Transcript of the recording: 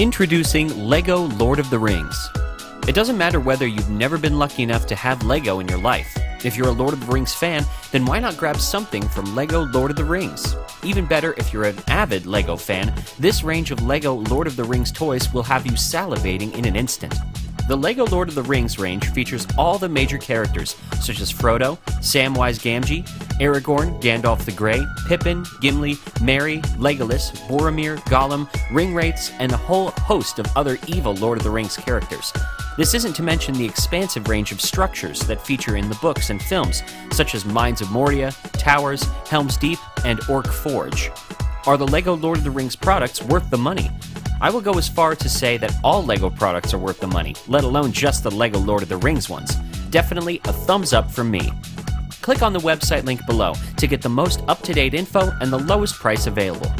Introducing LEGO Lord of the Rings. It doesn't matter whether you've never been lucky enough to have LEGO in your life. If you're a Lord of the Rings fan, then why not grab something from LEGO Lord of the Rings? Even better, if you're an avid LEGO fan, this range of LEGO Lord of the Rings toys will have you salivating in an instant. The LEGO Lord of the Rings range features all the major characters, such as Frodo, Samwise Gamgee, Aragorn, Gandalf the Grey, Pippin, Gimli, Merry, Legolas, Boromir, Gollum, Ringwraiths, and a whole host of other evil Lord of the Rings characters. This isn't to mention the expansive range of structures that feature in the books and films, such as Mines of Moria, Towers, Helm's Deep, and Orc Forge. Are the LEGO Lord of the Rings products worth the money? I will go as far to say that all LEGO products are worth the money, let alone just the LEGO Lord of the Rings ones. Definitely a thumbs up from me. Click on the website link below to get the most up to date info and the lowest price available.